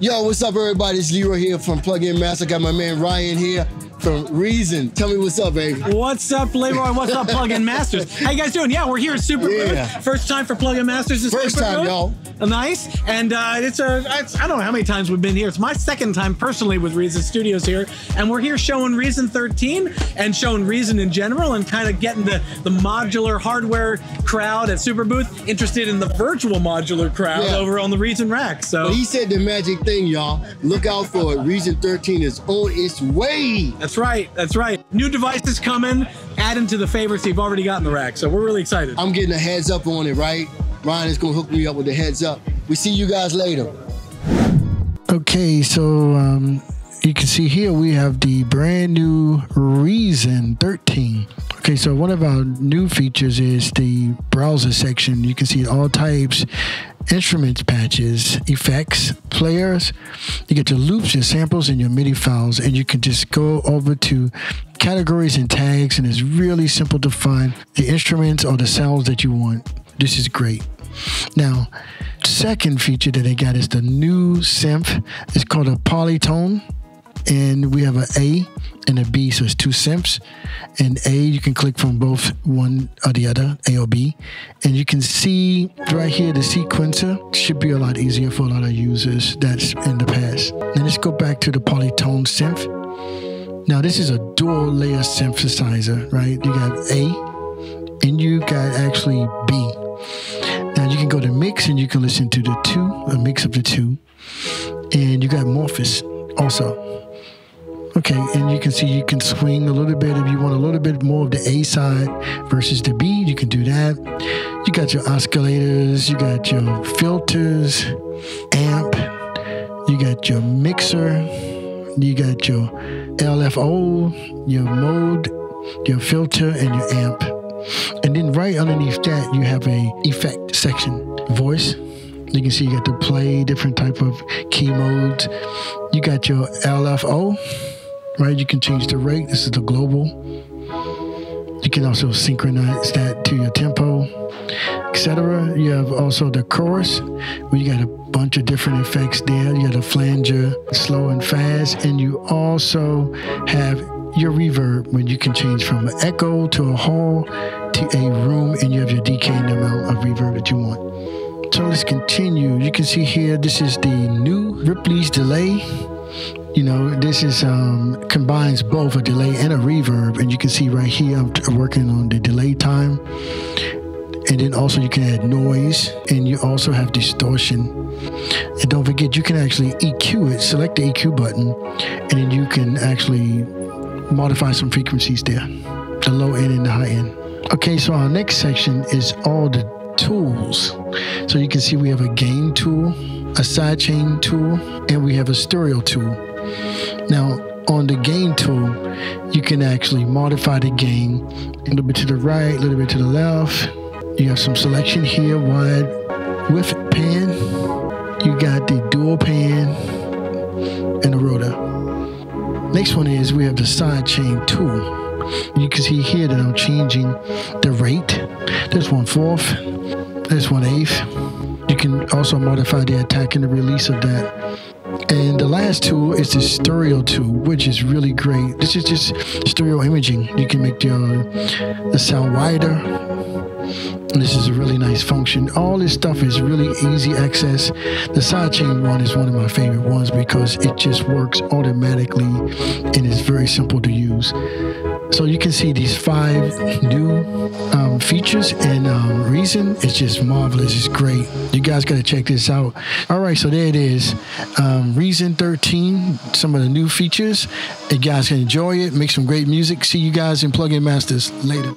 Yo, what's up, everybody? It's Leroy here from Plug In Master. Got my man Ryan here from Reason. Tell me what's up, baby. What's up, Leroy? What's up, Plug In Masters? How you guys doing? Yeah, we're here at Super Yeah. First time for Plug In Masters. is First Super time, y'all. Nice. And uh, it's a, it's, I don't know how many times we've been here. It's my second time personally with Reason Studios here. And we're here showing Reason 13 and showing Reason in general and kind of getting the, the modular hardware crowd at Superbooth interested in the virtual modular crowd Yeah. over on the Reason rack. So But he said the magic thing, y'all. Look out for it. Reason 13 is on its way. that's right. That's right. New devices coming, adding to the favorites you've already got in the rack. So we're really excited. I'm getting a heads up on it, right? Ryan is gonna hook me up with the heads up. We see you guys later. Okay, so um, you can see here we have the brand new Reason 13. Okay, so one of our new features is the browser section. You can see all types, instruments patches, effects, players. You get your loops, your samples, and your MIDI files, and you can just go over to categories and tags, and it's really simple to find the instruments or the sounds that you want. This is great. Now, second feature that they got is the new synth. It's called a polytone. And we have an A and a B, so it's two synths. And A, you can click from both one or the other, A or B. And you can see right here the sequencer should be a lot easier for a lot of users that's in the past. Now let's go back to the polytone synth. Now this is a dual layer synthesizer, right? You got A and you got actually B. Now you can go to mix and you can listen to the two, a mix of the two. And you got Morphus also. Okay, and you can see you can swing a little bit if you want a little bit more of the A side versus the B, you can do that. You got your oscillators, you got your filters, amp, you got your mixer, you got your LFO, your mode, your filter, and your amp. And then right underneath that, you have a effect section, voice. You can see you got to play different type of key modes. You got your LFO, right? You can change the rate. This is the global. You can also synchronize that to your tempo, etc. You have also the chorus, where you got a bunch of different effects there. You got a flanger, slow and fast, and you also have your reverb when you can change from an echo to a hall to a room, and you have your decay and the amount of reverb that you want. So let's continue. You can see here, this is the new Ripley's delay. You know, this is um, combines both a delay and a reverb, and you can see right here I'm working on the delay time, and then also you can add noise, and you also have distortion. And don't forget, you can actually EQ it. Select the EQ button, and then you can actually modify some frequencies there, the low end and the high end. Okay, so our next section is all the tools. So you can see we have a gain tool, a sidechain tool, and we have a stereo tool. Now, on the gain tool, you can actually modify the gain a little bit to the right, a little bit to the left. You have some selection here, wide width pan. You got the dual pan and the rotor. Next one is we have the sidechain tool. You can see here that I'm changing the rate. There's one fourth, there's one eighth. You can also modify the attack and the release of that. And the last tool is the stereo tool, which is really great. This is just stereo imaging. You can make your the sound wider. This is a really nice function. All this stuff is really easy access. The sidechain one is one of my favorite ones because it just works automatically and is very simple to use. So you can see these five new um, features and um, Reason. It's just marvelous. It's great. You guys got to check this out. All right, so there it is. Um, Reason 13, some of the new features. You guys can enjoy it, make some great music. See you guys in Plug-in Masters later.